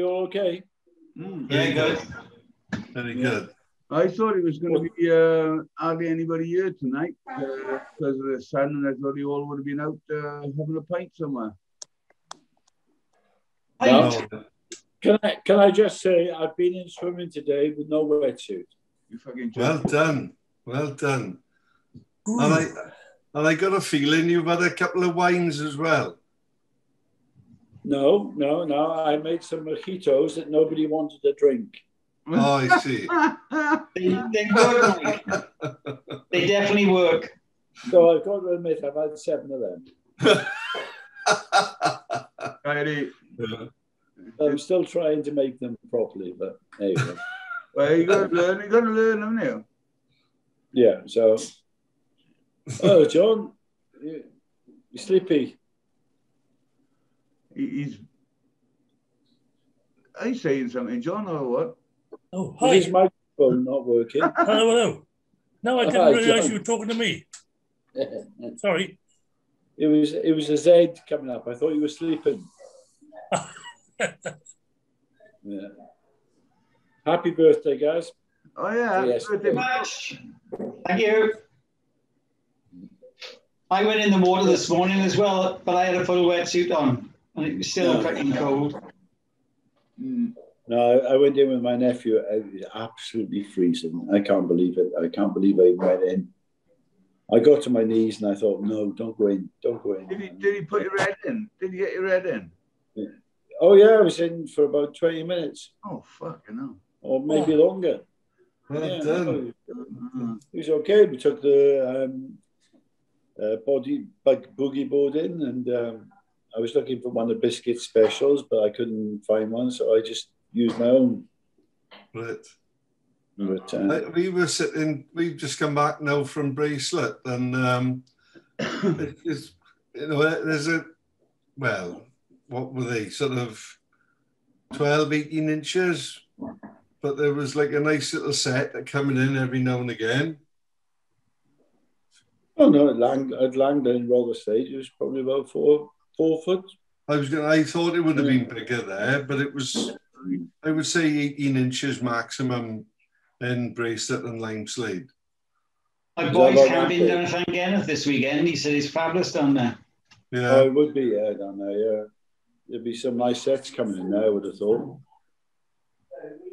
okay? Mm. Yeah, good. Very Yeah. good. I thought it was going to be uh, hardly anybody here tonight uh, because of the sun, and I thought you all would have been out uh, having a pint somewhere. No. Can I can I just say I've been in swimming today with no wetsuit. You fucking well done. Well done. And I, and I got a feeling you've had a couple of wines as well. No, no, no. I made some mojitos that nobody wanted to drink. Oh, I see. They, they work. Mike. They definitely work. So I've got to admit I've had seven of them. Righty. Eh. I'm still trying to make them properly, but there you go. Well, you got to learn. You got to learn, haven't you? Yeah. So, oh, John, you, you sleepy? He- He's. Are you saying something, John, or what? Oh, Is his hi. microphone not working? Hello, hello. No, I didn't Hi, realise John. you were talking to me. Sorry. It was it was a Z coming up. I thought you were sleeping. Yeah. Happy birthday, guys. Oh yeah. Yes. birthday. Much. Thank you. I went in the water this morning as well, but I had a full wetsuit on, and it was still Yeah. fucking cold. Mm. No, I I went in with my nephew. It was absolutely freezing. I can't believe it. I can't believe I went in. I got to my knees and I thought, no, don't go in. Don't go in. Did he? Did he put your head in? Did you get your head in? Oh, yeah, I was in for about 20 minutes Oh fucking hell. or maybe longer. Well Yeah, done. no, Mm. it was okay. We took the um, uh, body bug boogie board in, and um, I was looking for one of the biscuit specials, but I couldn't find one, so I just used my own. Right. But uh, I- We were sitting, we've just come back now from Bracelet, and um, it's, you know, there's a, well, what were they, sort of 12, 18 inches, but there was like a nice little set that coming in every now and again. oh no, at, Lang- at Langland Roller Stage, it was probably about four four foot. I was going. I thought it would have been bigger there, but it was. I would say 18 inches maximum in Bracelet and Lime Slade. My boy's that camping down at Llangennith this weekend. He said it's fabulous down there. Yeah. Oh, it would be, yeah, down there, yeah. There'd be some nice sets coming in there, I would have thought.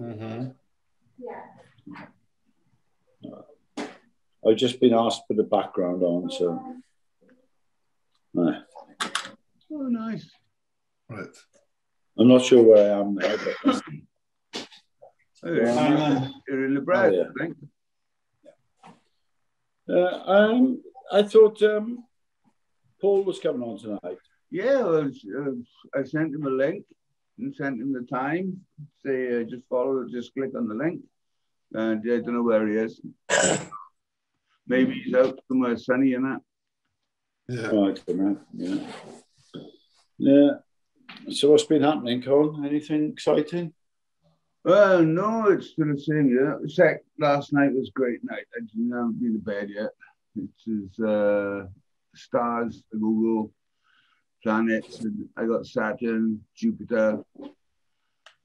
Mhm. Yeah. I've just been asked for the background on, so. Nah. Oh nice. Right. I'm not sure where I am now, but you're, in, Hang on. you're in the bread, Oh, yeah. I think. uh, um, I thought um, Paul was coming on tonight. Yeah, I, was, uh, I sent him a link and sent him the time. Say, uh, just follow just click on the link. And I don't know where he is. Maybe he's out somewhere sunny and that. Yeah. Oh, I don't know. Yeah. Yeah. So what's been happening, Colin? Anything exciting? Well, no, it's still the same. Yeah, Sec last night was a great night. I didn't have been to bed yet. It is was uh, stars, the Google, planets. And I got Saturn, Jupiter.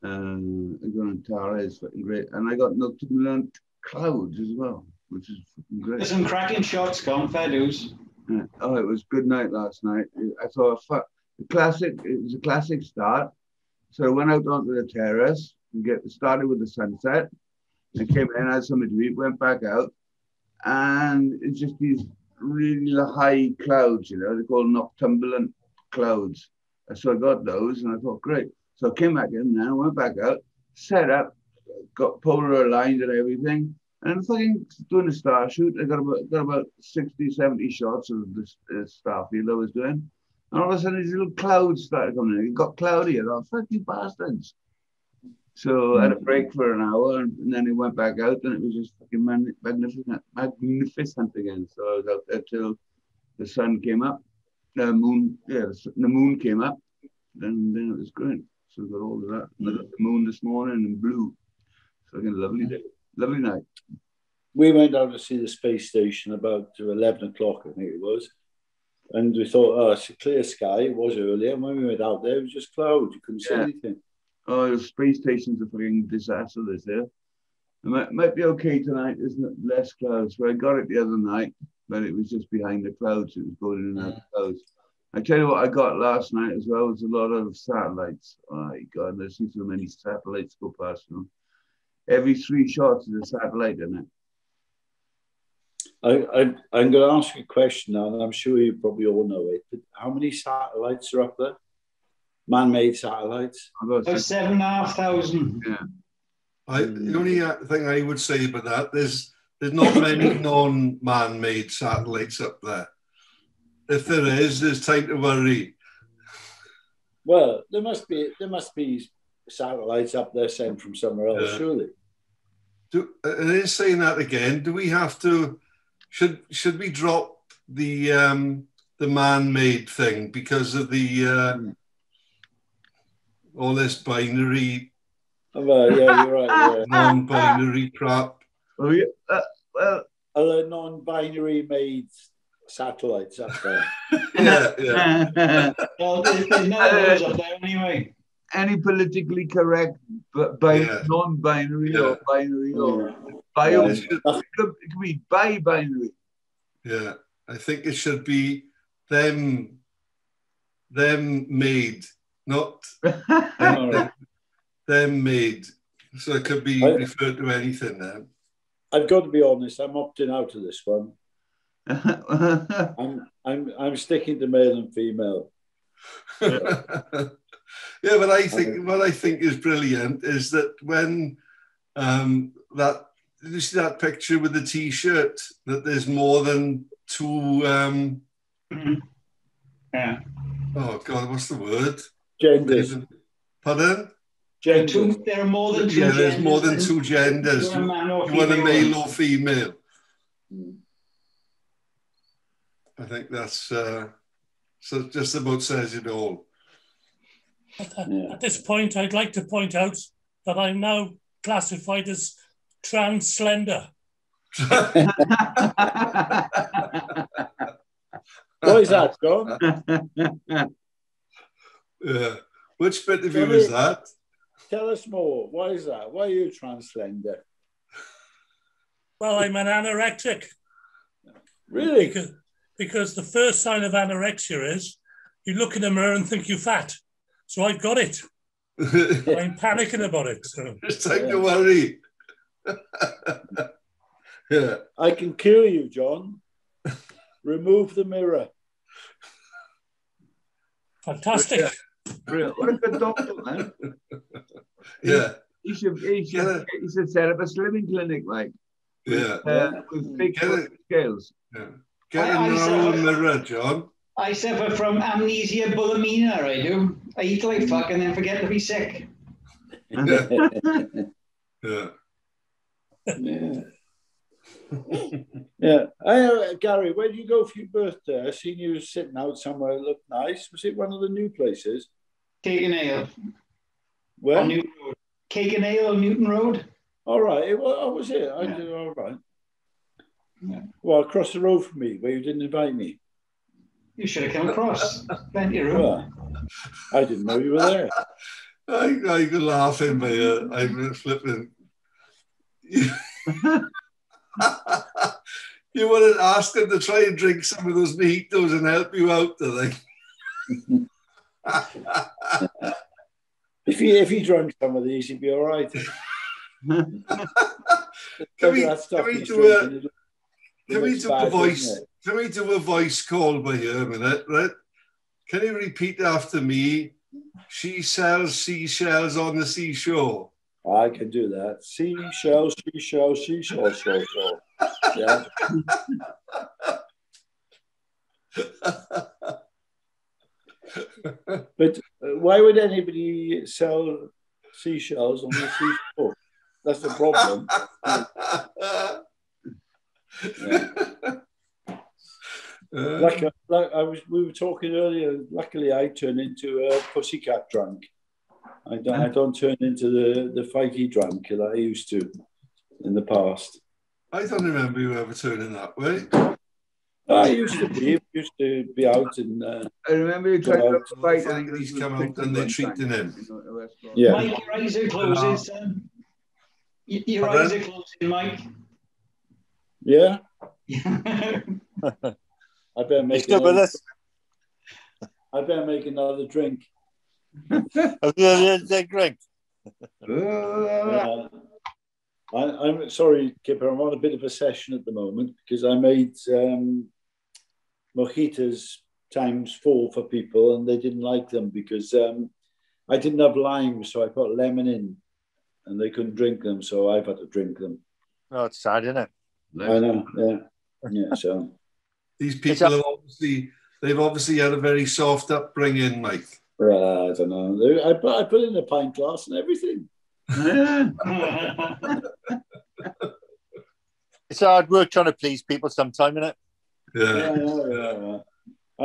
Um, I got Antares, fucking great, and I got nocturnal clouds as well, which is fucking great. There's some cracking shots, Con. Fair dues. Yeah. Oh, it was good night last night. I thought fuck, the classic. It was a classic start. So I went out onto the terrace and get started with the sunset. And came in, had something to eat, went back out, and it's just these really high clouds. You know, they're called nocturnal clouds. So I got those, and I thought, great. So I came back in now, went back out, set up, got polar aligned and everything. And fucking doing a star shoot, I got about got about 60, 70 shots of this uh, star field I was doing. And all of a sudden, these little clouds started coming in. It got cloudy. I thought, fuck you bastards. So I had a break for an hour, and, and then it went back out, and it was just fucking man- magnificent, magnificent again. So I was out there till the sun came up, the moon, yeah, the, moon came up, then then it was great. So I got all of that. And I got the moon this morning in blue. So again, lovely day, lovely night. We went down to see the space station about 11 o'clock, I think it was. And we thought, oh, it's a clear sky. It was earlier. And when we went out there, it was just clouds. You couldn't see anything. Oh, the space station's a fucking disaster this year. It might, might be okay tonight, isn't it? Less clouds. Well, I got it the other night, but it was just behind the clouds. It was going in and out of clouds. I tell you what I got last night as well was a lot of satellites. Oh my God, there's so many satellites go past them. Every three shots is a satellite in it. I, I, I'm going to ask you a question now, and I'm sure you probably all know it. But how many satellites are up there? Man-made satellites. About six- seven and a half thousand. I, the only uh, thing I would say about that there's there's not many non-man-made satellites up there. If there is, there's time to worry. Well, there must be there must be satellites up there sent from somewhere else, Yeah. surely. Do, and in saying that again, do we have to? Should should we drop the um, the man-made thing because of the uh, all this binary, Oh, well, yeah, you're right. Yeah. non-binary crap? Oh, yeah. Uh, well, Are there non-binary made satellites up there? Yeah, yeah. Well, there's, there's no others up there anyway. Any politically correct, but by Yeah. non-binary Yeah. or binary or Yeah. bio, Yeah. it, could, it could be bi-binary. Yeah, I think it should be them, them made, not All right. them made. So it could be I- referred to anything then. I've got to be honest. I'm opting out of this one. I'm I'm I'm sticking to male and female. yeah, but I think what I think is brilliant is that when um, that you see that picture with the T-shirt that there's more than two. Um, Yeah. oh God, what's the word? Genders. Pardon? There are, Genders. two, there are more than two Yeah, there's more than two genders. and You, you're a man or you want a male or female? Mm. I think that's uh, so just about says it all. At, at- Yeah. at this point, I'd like to point out that I'm now classified as trans slender. What is that, John? Yeah. Which bit of you is that? Tell us more. Why is that? Why are you translender? Well, I'm an anorexic Really? because, because the first sign of anorexia is you look in the mirror and think you're fat. So I've got it. I'm panicking about it. So it's time to worry. yeah. I can cure you, John. Remove the mirror. fantastic. Brilliant. What a good doctor, man. Yeah. He should, he should, Yeah. he should set up a slimming clinic, like, Yeah. uh, with big Get scales. yeah. Get I- a I narrow saw- mirror, John. I suffer from amnesia bulimia, I do. I eat like fuck and then forget to be sick. Yeah. yeah. yeah. I, uh, Gary, where did you go for your birthday? I seen you sitting out somewhere that looked nice. Was it one of the new places? Cake and ale Where? on Newton Road. Cake and ale on Newton Road. All right. It, well, oh, was it? I Yeah. did all right. Yeah. Well, across the road from me, where you didn't invite me. You should have come across. Plenty of room. Well, I didn't know you were there. I, I could laugh in my uh, I'm flipping. You, you want to ask them to try and drink some of those mojitos and help you out, do they? If he if he drank some of these, he'd be all right. Can we, That can we do a, drinking, it can we do bad, a voice? Can we do a voice call by here a minute, right? Can you repeat after me? She sells seashells on the seashore. I can do that. Seashell, seashell, seashell, shell, shell. Yeah. But uh, why would anybody sell seashells on the seashore? That's the problem. Yeah. Uh, Like, like I was, we were talking earlier. Luckily, I turned into a pussycat drunk. I don't, I don't turn into the the fighty drunk that I used to in the past. I don't remember you ever turning that way. I used to be used to be out and uh, I remember you tried Well, to fight the and Frankies he was come out and they're treating him. you know, at the restaurant. Yeah. Mike, your eyes are closing, son. Your eyes are closing, Mike. Yeah, yeah, I better make still another, us? I better make another drink. Uh, I, I'm sorry, Kipper. I'm on a bit of a session at the moment because I made um, mojitos times four for people, and they didn't like them because um, I didn't have lime, so I put lemon in, and they couldn't drink them, so I've had to drink them. Oh, it's sad, isn't it? I know, yeah, yeah. So These people have obviously they've obviously had a very soft upbringing, Mike. uh, I don't know. I put I put in a pint glass and everything. yeah. It's hard work trying to please people sometime, isn't it? Yeah. Yeah, yeah, yeah, yeah.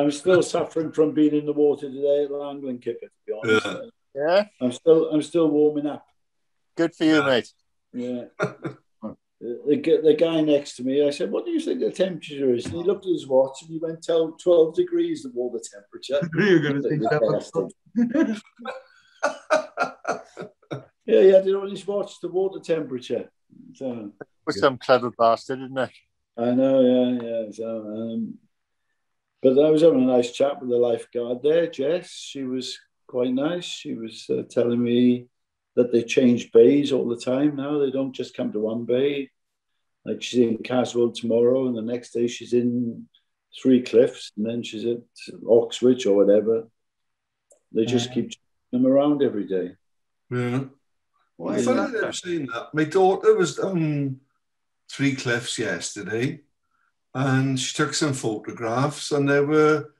I'm still suffering from being in the water today at Langland Kipper. To be honest, Yeah. Yeah. I'm still I'm still warming up. Good for you, Yeah. mate. Yeah. The, the guy next to me, I said, What do you think the temperature is? And he looked at his watch and he went, Tell 12 degrees the water temperature. You're going to think that Bastard. yeah, he had it on his watch, the water temperature. So Was some clever bastard, isn't it? I know, yeah, yeah. So, um, but I was having a nice chat with the lifeguard there, Jess. She was quite nice. She was uh, telling me that they change bays all the time now. They don't just come to one bay. Like she's in Caswell tomorrow, and the next day she's in Three Cliffs, and then she's at Oxwich or whatever. They just Yeah. keep them around every day. Yeah. Why I is funny that? that saying that. My daughter was on Three Cliffs yesterday and she took some photographs and there were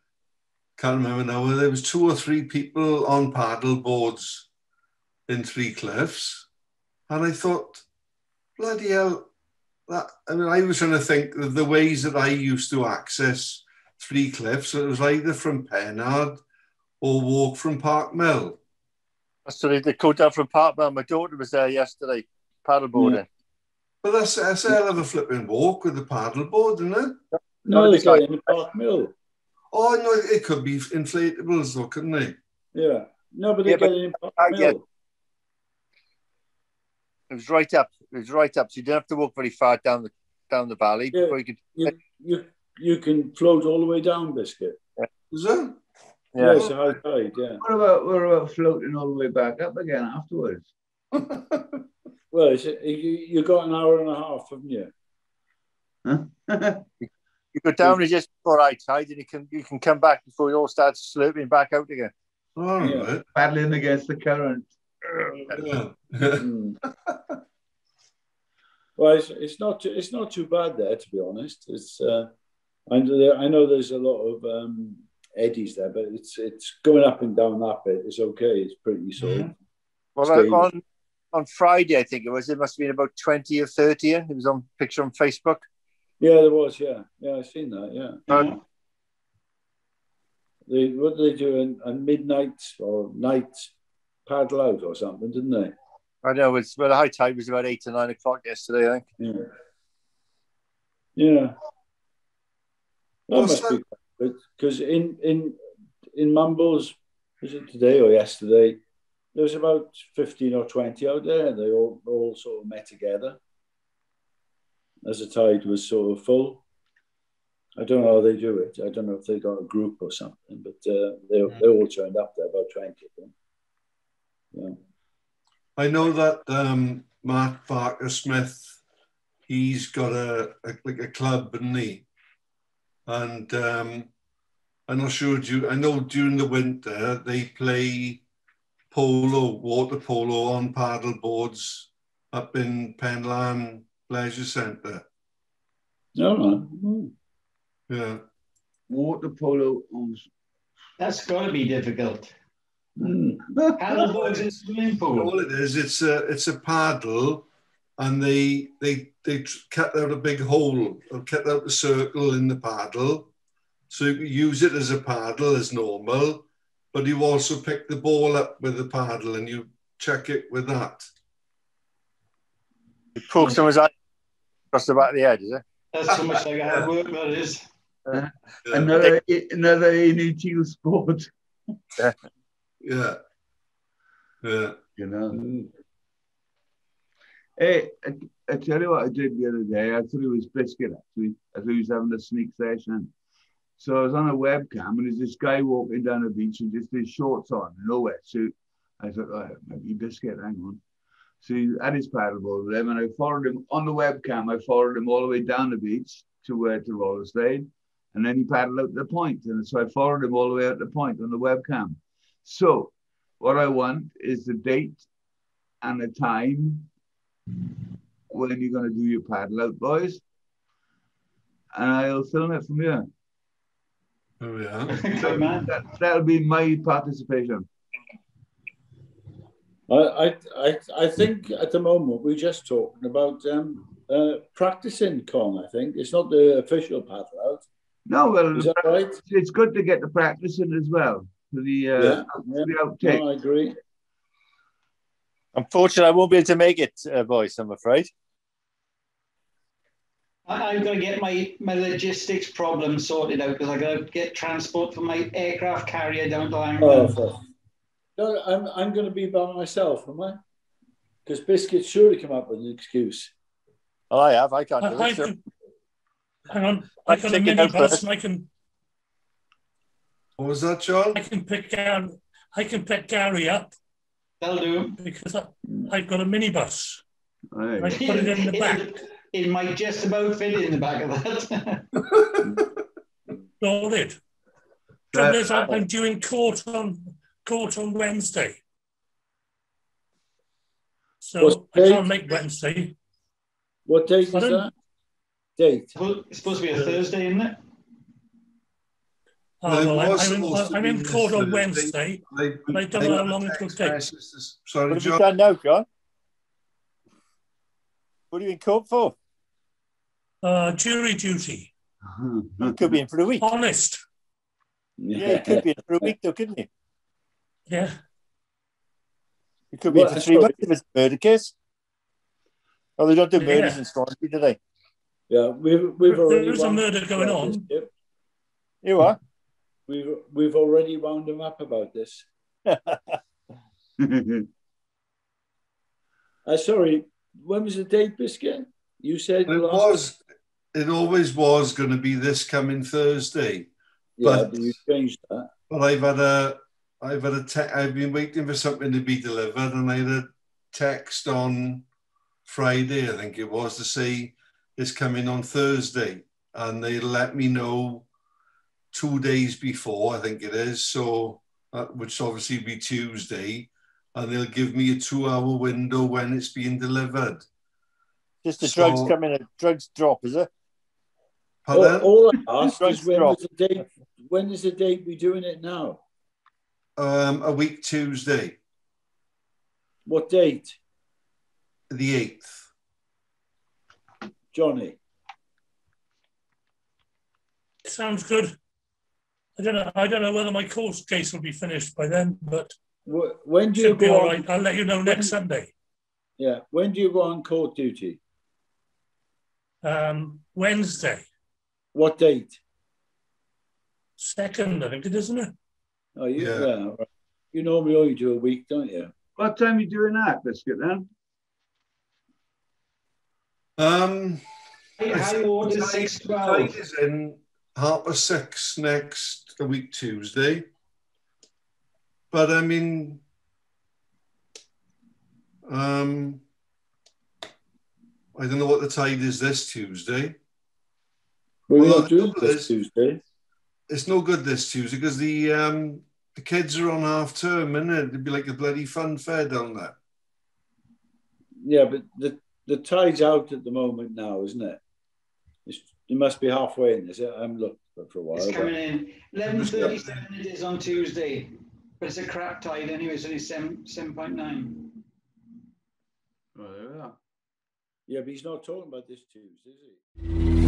can't remember now, there was two or three people on paddle boards in Three Cliffs. And I thought, bloody hell, that I mean I was trying to think of the ways that I used to access Three Cliffs. It was either from Pennard or walk from Park Mill. So they, they called down from Park Mill. My daughter was there yesterday, paddleboarding. But that's, that's a hell of a flipping walk with the paddleboard, isn't it? No, they it's got like- in Park Mill. Oh, no, it could be inflatables, though, couldn't they? Yeah. No, but they Yeah, got but in Park I Mill. Get- It was right up. It was right up. So you didn't have to walk very far down the down the valley Yeah. before you could. you, you you can float all the way down, biscuit. Is it? Yeah, Yeah. it's a high tide. Yeah. What about what about floating all the way back up again afterwards? Well, it's, you you got an hour and a half, haven't you? You go down and just before high tide, and you can you can come back before it all starts slurping back out again. All Yeah. right. Paddling against the current. Yeah. Well, it's, it's not too, it's not too bad there, to be honest. It's uh, I know there, I know there's a lot of um, eddies there, but it's it's going up and down that bit. It's okay. It's pretty sort of Well, Stay- on on Friday, I think it was. It must have been about twenty or thirty. It was on picture on Facebook. Yeah, there was. Yeah, yeah, I've seen that. Yeah, Yeah. they what do they do a, a midnight or night paddle out or something, didn't they? I know it's well, the high tide was about eight to nine o'clock yesterday. I think. Yeah, yeah. That What's must be because in in in Mumbles, was it today or yesterday? There was about fifteen or twenty out there, and they all all sort of met together as the tide was sort of full. I don't know how they do it. I don't know if they got a group or something, but uh, they they all turned up there about twenty. I. Yeah. I know that um, Mark Parker Smith, he's got a, a like a club, isn't he? And um, I'm not sure. Do I know during the winter they play polo, water polo on paddle boards up in Penlan Leisure Centre. No, no. Mm. Yeah. Water polo on That's got to be difficult. Paddleboards in swimming pool. All it is, it's a it's a paddle, and they they they cut out a big hole or cut out a circle in the paddle, so you can use it as a paddle as normal, but you also pick the ball up with the paddle and you check it with that. You poke someone's eye across the back of the head, is it? That's too much like hard work, that is. Uh, yeah. Another another inutile sport. Yeah. Yeah. You know. Mm. Hey, I, I tell you what I did the other day. I thought it was biscuit actually. I thought he was having a sneak session. So I was on a webcam and there's this guy walking down the beach with just his shorts on, no wetsuit. I thought, oh, maybe biscuit, hang on. So he had his paddleboard with him and I followed him on the webcam. I followed him all the way down the beach to where to Rotherslade. And then he paddled out the point. And so I followed him all the way out the point on the webcam. So what I want is the date and the time when you're going to do your paddle out, boys. And I'll film it from here. Oh yeah. Good man. That, that'll be my participation. I, I, I, I think at the moment we're just talking about um, uh, practicing Kong. I think it's not the official paddle out. No, well, Is that right? it's good to get the practicing as well. For the, uh, Yeah, for the outtake. No, I agree. Unfortunately, I won't be able to make it, uh, boys. I'm afraid. I, I've got to get my, my logistics problem sorted out because I got to get transport for my aircraft carrier down to Iron Oh, no, I'm, I'm going to be by myself, am I? Because Biscuit surely come up with an excuse. Well, I have. I can't do I, I it. So. can, hang on, I I got a think it out minibus and I can What was that, John? I can pick Gary, I can pick Gary up That'll do. because I, I've got a minibus. Aye. I put it in the back. It, it might just about fit in the back of that. All it. Trouble is, I'm, I'm doing court on court on Wednesday, so What's I the can't date? make Wednesday. What date is that? Date. it's supposed to be a uh, Thursday, isn't it? Oh, Well, well, I'm, I'm, in, I'm in court on Thursday. Wednesday. I, But I don't know how long it will take. message Sorry, What have you John. done now, John? What are you in court for? Uh, jury duty. You could be in for a week. Honest. Yeah, you could be in for a week, though, couldn't you? Yeah. You could be in for three sorry. months if it's a murder case. Oh, they don't do murders Yeah. in Scotland, do they? Yeah, we've, we've There already. is a murder going on. Yep. You are. We've, we've already wound them up about this. Uh, sorry, when was the date, Biscuit? You said It last- was, it always was going to be this coming Thursday, Yeah, but- but you changed that. but I've had a, I've had a, te- I've been waiting for something to be delivered, and I had a text on Friday, I think it was, to say it's coming on Thursday, and they let me know two days before, I think it is, so uh, which obviously be Tuesday, and they'll give me a two-hour window when it's being delivered. Just the So- drugs come in, a drugs drop, is it? All, all I asked is when drop. was the date? When is the date we're doing it now? Um, a week Tuesday, What date, the eighth. Johnny? Sounds good. I don't know. I don't know whether my court case will be finished by then, but When do you should be go all on? right. I'll let you know next Sunday. Yeah, when do you go on court duty? Um, Wednesday, What date? second, I think it is, isn't it? Oh, you, Yeah. yeah. right. You normally only do a week, don't you? what time are you doing that, Biscuit, then? Um, High water six twelve. Tide is in half past six next a week Tuesday. But I mean, um, I don't know what the tide is this Tuesday. Well, not the this Tuesday. It's no good this Tuesday because the um, the kids are on half term, and it? It'd be like a bloody fun fair down there. Yeah, but the the tide's out at the moment now, isn't it? It's, it must be halfway in, is it? I haven't looked for a while. It's but- coming in. Eleven thirty-seven it is on Tuesday. But it's a crap tide anyway, it's only seven seven point nine. Oh, there we are. Yeah, but he's not talking about this Tuesday, is he?